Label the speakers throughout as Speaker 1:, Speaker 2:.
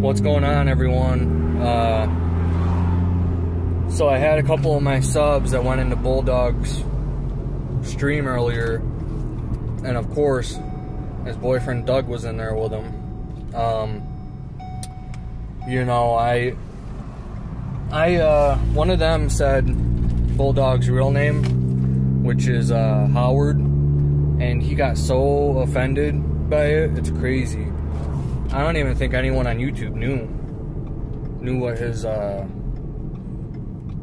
Speaker 1: What's going on, everyone? Uh, so I had a couple of my subs that went into Bulldog's stream earlier, and of course, his boyfriend Doug was in there with him. Um, you know, I, I, uh, one of them said Bulldog's real name, which is uh, Howard, and he got so offended by it. It's crazy. I don't even think anyone on YouTube knew knew what his uh,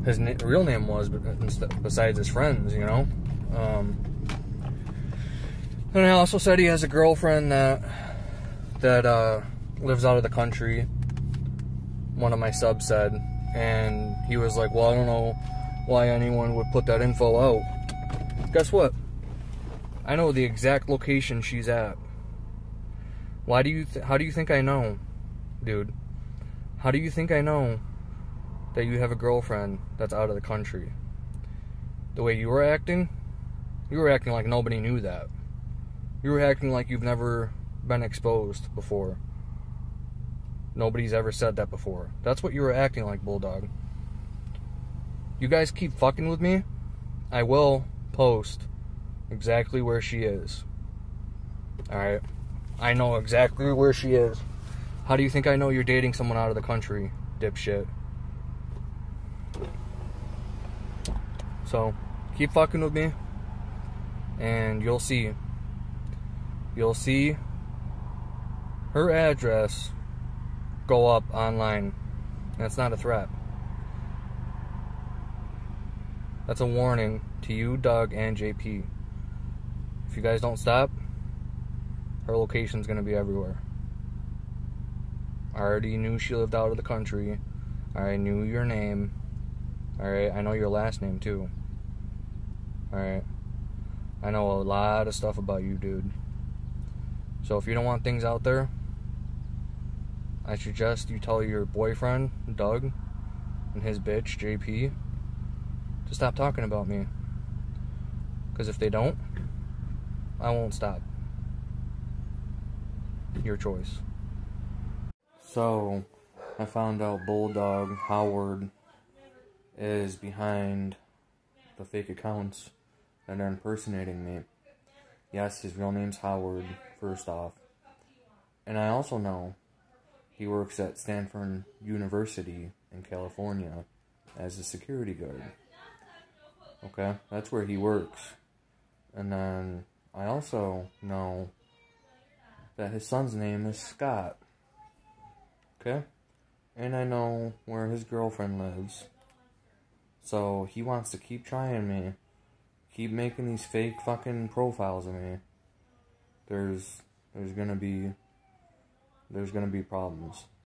Speaker 1: his na- real name was, besides his friends, you know. Um, and I also said he has a girlfriend that that uh, lives out of the country. One of my subs said, and he was like, "Well, I don't know why anyone would put that info out." Guess what? I know the exact location she's at. Why do you? How do you think I know, dude? How do you think I know that you have a girlfriend that's out of the country? The way you were acting, you were acting like nobody knew that. You were acting like you've never been exposed before. Nobody's ever said that before. That's what you were acting like, Bulldog. You guys keep fucking with me, I will post exactly where she is. Alright? I know exactly where she is. How do you think I know you're dating someone out of the country, dipshit? So, keep fucking with me, and you'll see. You'll see her address go up online. That's not a threat. That's a warning to you, Doug, and JP. If you guys don't stop, her location's gonna be everywhere. I already knew she lived out of the country. I knew your name. Alright, I know your last name too. Alright. I know a lot of stuff about you, dude. So if you don't want things out there, I suggest you tell your boyfriend, Doug, and his bitch, JP, to stop talking about me. Because if they don't, I won't stop. Your choice. So, I found out Bulldog Howard is behind the fake accounts that are impersonating me. Yes, his real name's Howard, first off. And I also know he works at Stanford University in California as a security guard. Okay, that's where he works. And then I also know that his son's name is Scott. Okay? And I know where his girlfriend lives. So he wants to keep trying me. Keep making these fake fucking profiles of me. There's there's gonna be there's gonna be problems.